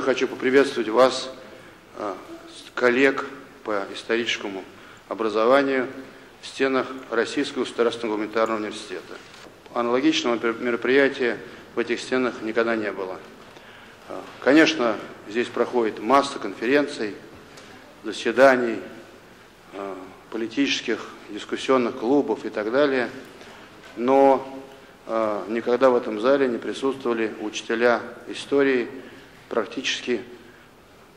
я хочу поприветствовать вас, а, коллег по историческому образованию в стенах Российского государственного гуманитарного университета. Аналогичного мероприятия в этих стенах никогда не было. А, конечно, здесь проходит масса конференций, заседаний, а, политических, дискуссионных клубов и так далее, но никогда в этом зале не присутствовали учителя истории практически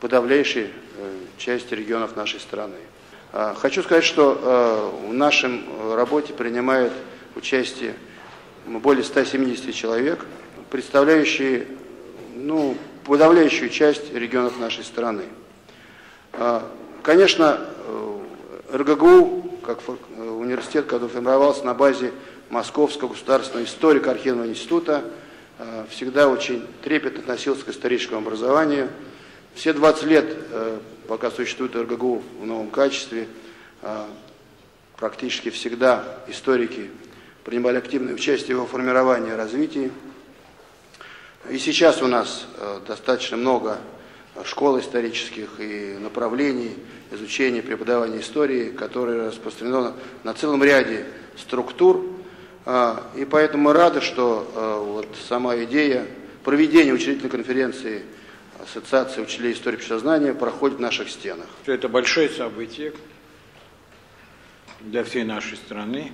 подавляющей э, части регионов нашей страны. А, хочу сказать, что э, в нашем работе принимают участие более 170 человек, представляющие ну, подавляющую часть регионов нашей страны. А, конечно, э, РГГУ, как университет, который формировался на базе Московского государственного историко-архивного института, Э, всегда очень трепетно относился к историческому образованию. Все 20 лет, э, пока существует РГГУ в новом качестве, э, практически всегда историки принимали активное участие в его формировании и развитии. И сейчас у нас достаточно много школ исторических и направлений изучения преподавания истории, которые распространены на целом ряде структур, и поэтому мы рады, что а, вот сама идея проведения учредительной конференции Ассоциации учителей истории общесознания проходит в наших стенах. Это большое событие для всей нашей страны.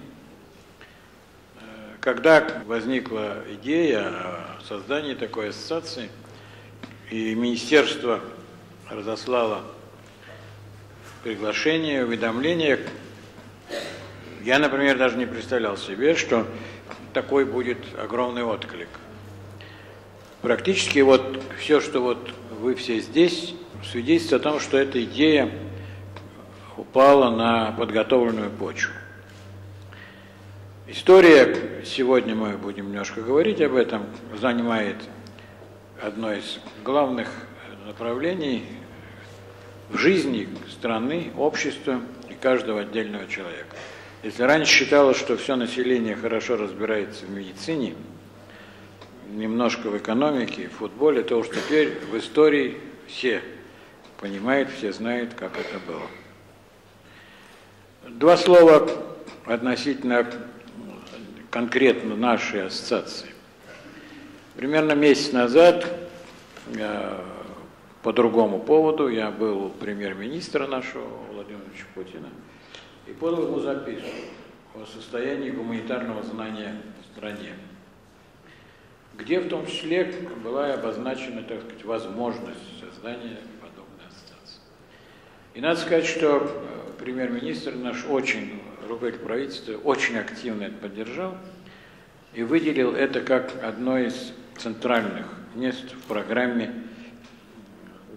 Э, когда возникла идея о создании такой ассоциации, и министерство разослало приглашение, уведомление я, например, даже не представлял себе, что такой будет огромный отклик. Практически вот все, что вот вы все здесь, свидетельствует о том, что эта идея упала на подготовленную почву. История, сегодня мы будем немножко говорить об этом, занимает одно из главных направлений в жизни страны, общества и каждого отдельного человека. Если раньше считалось, что все население хорошо разбирается в медицине, немножко в экономике, в футболе, то уж теперь в истории все понимают, все знают, как это было. Два слова относительно конкретно нашей ассоциации. Примерно месяц назад по другому поводу я был премьер-министра нашего Владимира Путина – и подал ему записку о состоянии гуманитарного знания в стране, где в том числе была обозначена, так сказать, возможность создания подобной ассоциации. И надо сказать, что э, премьер-министр наш очень, руководитель правительства, очень активно это поддержал и выделил это как одно из центральных мест в программе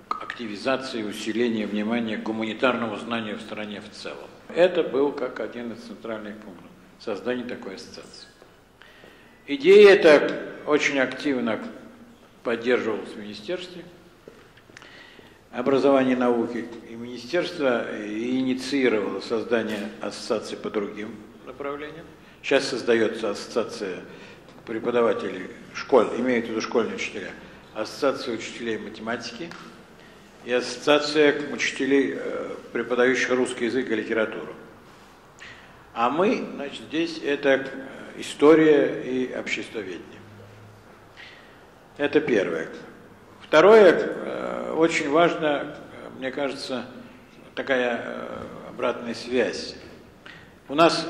активизации и усиления внимания к гуманитарному знанию в стране в целом. Это был как один из центральных пунктов создания такой ассоциации. Идея эта очень активно поддерживалась в Министерстве образования и науки, и Министерство инициировало создание ассоциации по другим направлениям. Сейчас создается ассоциация преподавателей школ, имеют в виду школьные учителя, ассоциация учителей математики – и Ассоциация учителей, э, преподающих русский язык и литературу. А мы, значит, здесь это э, история и обществоведение. Это первое. Второе, э, очень важно, мне кажется, такая обратная связь. У нас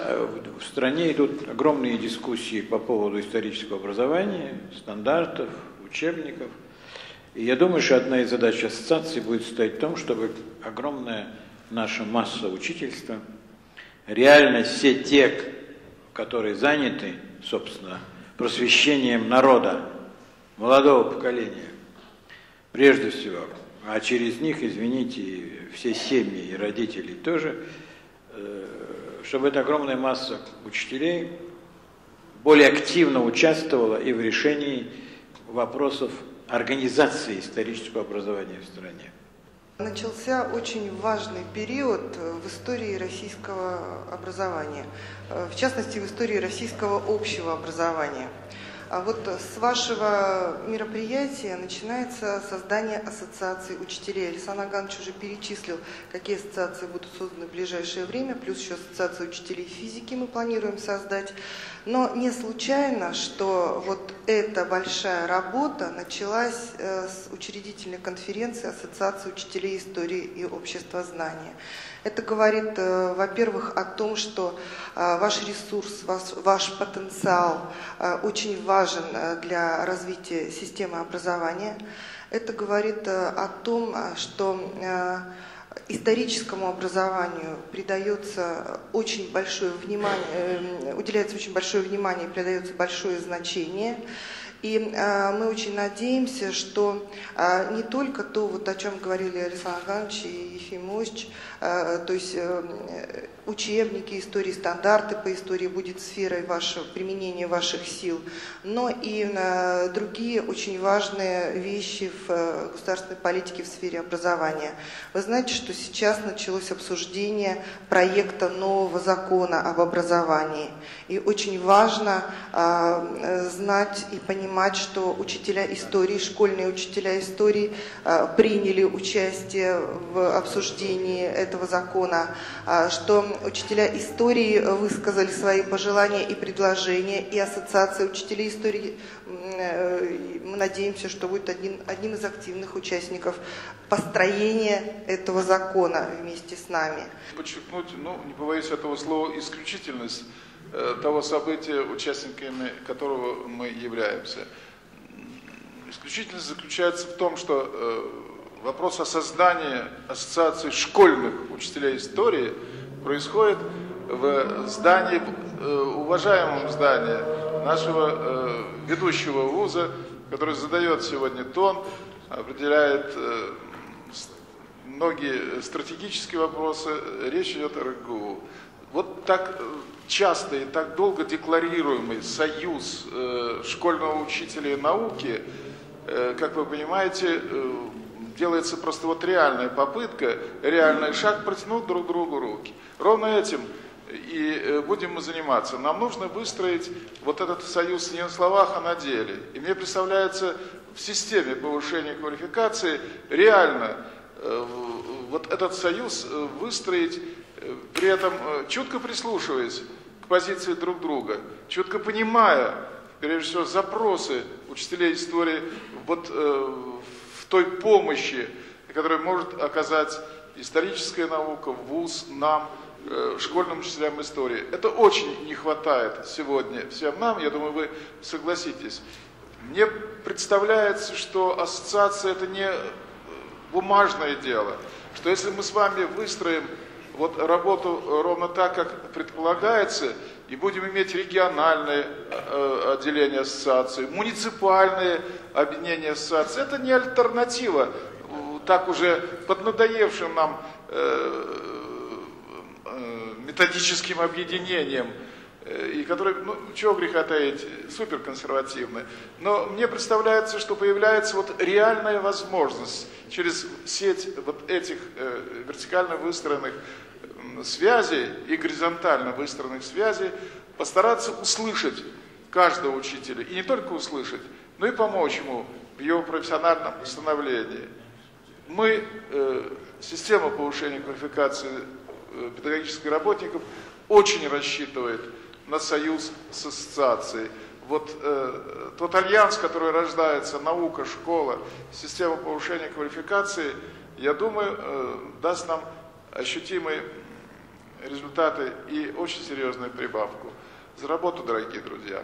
в стране идут огромные дискуссии по поводу исторического образования, стандартов, учебников – и я думаю, что одна из задач ассоциации будет стоять в том, чтобы огромная наша масса учительства, реально все те, которые заняты, собственно, просвещением народа, молодого поколения, прежде всего, а через них, извините, все семьи и родители тоже, э, чтобы эта огромная масса учителей более активно участвовала и в решении вопросов организации исторического образования в стране. Начался очень важный период в истории российского образования, в частности в истории российского общего образования. А вот с вашего мероприятия начинается создание ассоциации учителей. Александр Аганович уже перечислил, какие ассоциации будут созданы в ближайшее время, плюс еще ассоциация учителей физики мы планируем создать. Но не случайно, что вот эта большая работа началась э, с учредительной конференции Ассоциации учителей истории и общества знания. Это говорит, э, во-первых, о том, что э, ваш ресурс, ваш, ваш потенциал очень важен для развития системы образования. Это говорит о том, что историческому образованию придается очень большое внимание, уделяется очень большое внимание, придается большое значение. И э, мы очень надеемся, что э, не только то, вот о чем говорили Александр Иванович и Ефим Ильич, э, то есть э, учебники истории, стандарты по истории будет сферой вашего применения ваших сил, но и э, другие очень важные вещи в э, государственной политике в сфере образования. Вы знаете, что сейчас началось обсуждение проекта нового закона об образовании. И очень важно э, знать и понимать, что учителя истории, школьные учителя истории э, приняли участие в обсуждении этого закона, э, что учителя истории высказали свои пожелания и предложения, и Ассоциация учителей истории, э, мы надеемся, что будет один, одним из активных участников построения этого закона вместе с нами. Подчеркнуть, ну, не побоюсь этого слова, исключительность того события, участниками которого мы являемся. Исключительность заключается в том, что э, вопрос о создании ассоциации школьных учителей истории – происходит в здании, э, уважаемом здании нашего э, ведущего вуза, который задает сегодня тон, определяет э, многие стратегические вопросы, речь идет о РГУ. Вот так часто и так долго декларируемый союз школьного учителя и науки, как вы понимаете, делается просто вот реальная попытка, реальный шаг протянуть друг другу руки. Ровно этим и э, будем мы заниматься. Нам нужно выстроить вот этот союз не на словах, а на деле. И мне представляется в системе повышения квалификации реально э, вот этот союз э, выстроить, при этом чутко прислушиваясь к позиции друг друга, чутко понимая, прежде всего, запросы учителей истории вот в той помощи, которую может оказать историческая наука, ВУЗ, нам – Э, школьным учителям истории. Это очень не хватает сегодня всем нам, я думаю, вы согласитесь. Мне представляется, что ассоциация это не бумажное дело, что если мы с вами выстроим вот работу ровно так, как предполагается, и будем иметь региональные э, отделения ассоциации, муниципальные объединения ассоциации, это не альтернатива так уже поднадоевшим нам э, методическим объединением, э, и которые, ну, чего греха таить, суперконсервативны. Но мне представляется, что появляется вот реальная возможность через сеть вот этих э, вертикально выстроенных связей и горизонтально выстроенных связей постараться услышать каждого учителя. И не только услышать, но и помочь ему в его профессиональном становлении. Мы, э, система повышения квалификации Э, педагогических работников очень рассчитывает на союз с ассоциацией. Вот э, тот альянс, который рождается, наука, школа, система повышения квалификации, я думаю, э, даст нам ощутимые результаты и очень серьезную прибавку. За работу, дорогие друзья!